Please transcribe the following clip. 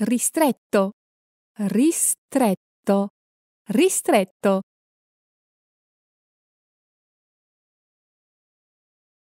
ristretto, ristretto, ristretto.